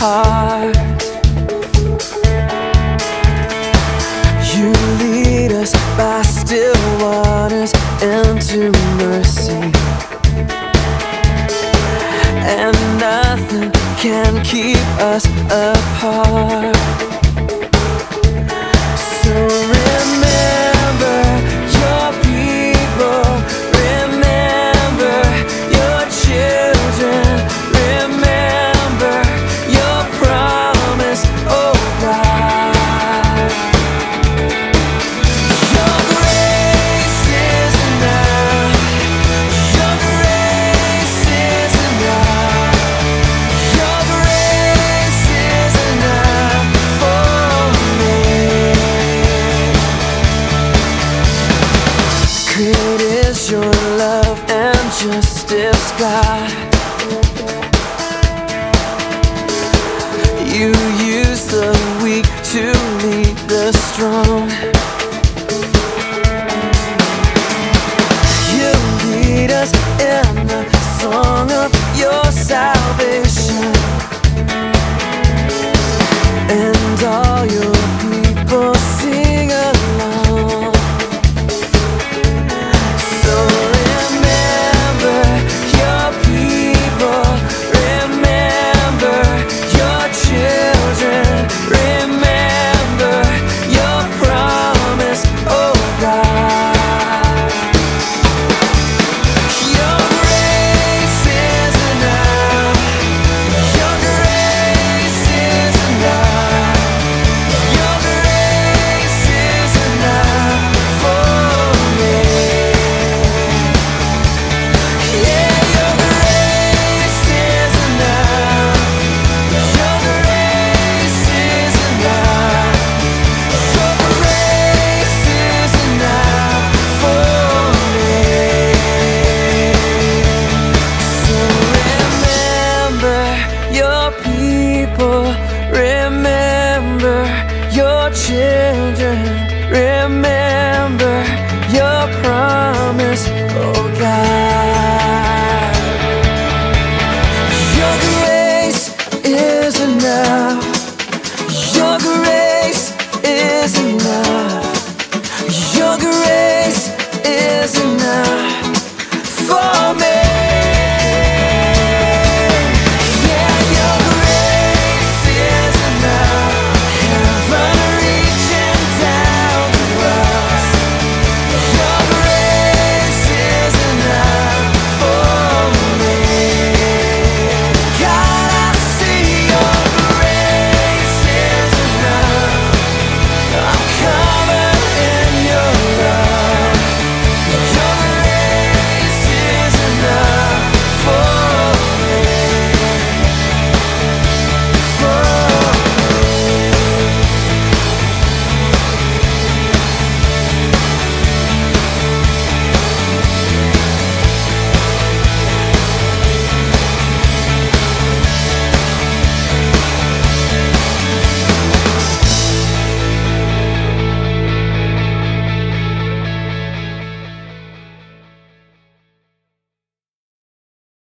You lead us by still waters into mercy. And nothing can keep us apart. justice, God. You use the weak to lead the strong. You lead us in the song of your salvation.